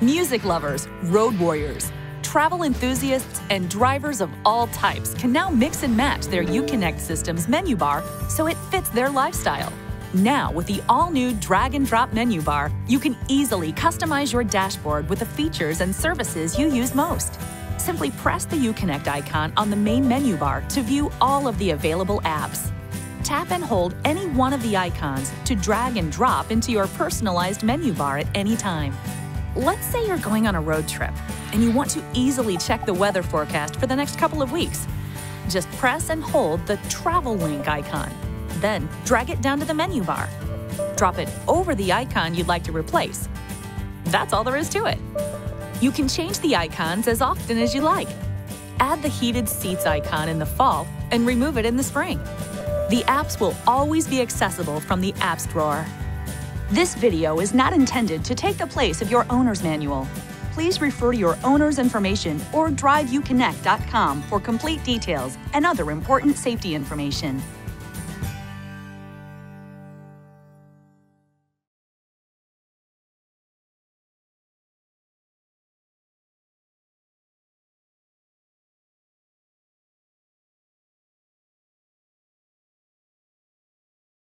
Music lovers, road warriors, travel enthusiasts, and drivers of all types can now mix and match their Uconnect system's menu bar so it fits their lifestyle. Now, with the all-new drag and drop menu bar, you can easily customize your dashboard with the features and services you use most. Simply press the Uconnect icon on the main menu bar to view all of the available apps. Tap and hold any one of the icons to drag and drop into your personalized menu bar at any time. Let's say you're going on a road trip and you want to easily check the weather forecast for the next couple of weeks. Just press and hold the travel link icon. Then drag it down to the menu bar. Drop it over the icon you'd like to replace. That's all there is to it. You can change the icons as often as you like. Add the heated seats icon in the fall and remove it in the spring. The apps will always be accessible from the Apps drawer. This video is not intended to take the place of your owner's manual. Please refer to your owner's information or driveuconnect.com for complete details and other important safety information.